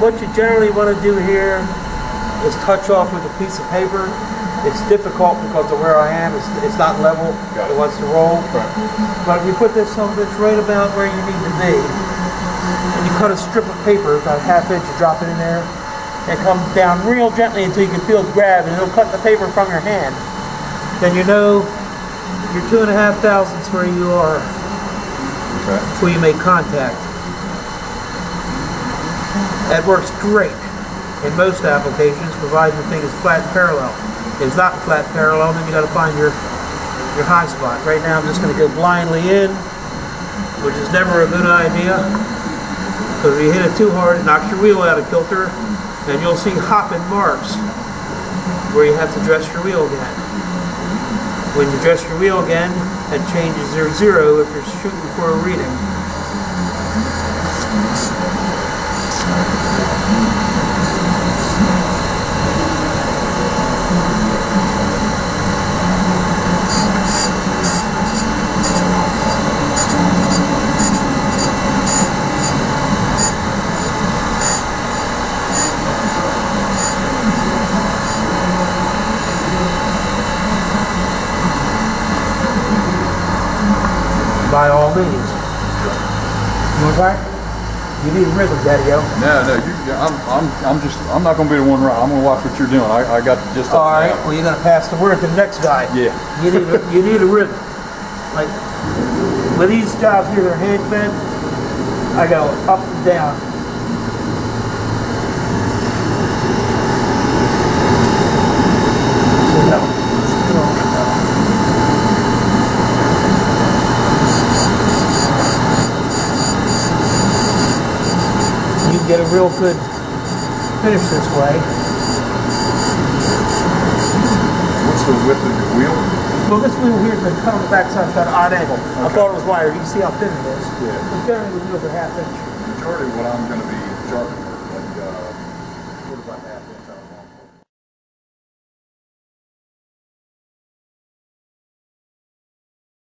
what you generally want to do here is touch off with a piece of paper. It's difficult because of where I am. It's, it's not level. It wants to roll. Right. But if you put this on it's right about where you need to be, and you cut a strip of paper, about a half inch, you drop it in there, and it comes down real gently until you can feel it grab, and it'll cut the paper from your hand. Then you know you're two and a half thousandths where you are Okay. before you make contact. That works great in most applications, provided the thing is flat and parallel. If it's not flat and parallel, then you got to find your your high spot. Right now, I'm just going to go blindly in, which is never a good idea, because if you hit it too hard, it knocks your wheel out of kilter, and you'll see hopping marks where you have to dress your wheel again. When you dress your wheel again, it changes your zero if you're shooting for a reading. By all means. Okay? You need rhythm, Daddy-O. No, no, you, I'm, I'm, I'm just, I'm not gonna be the one right. I'm gonna watch what you're doing. I, I got just. All right, well, you're gonna pass the word to the next guy. Yeah. You need a, you need a rhythm. Like with these jobs here, they're hand bent. I go up and down. So no. You can get a real good finish this way. What's the width of your wheel? Well, this wheel here's been cut on the backside, it's got an odd angle. I thought it was wired. You can see how thin it is. Yeah. But generally, the wheels are half inch. Majority of what I'm gonna be charging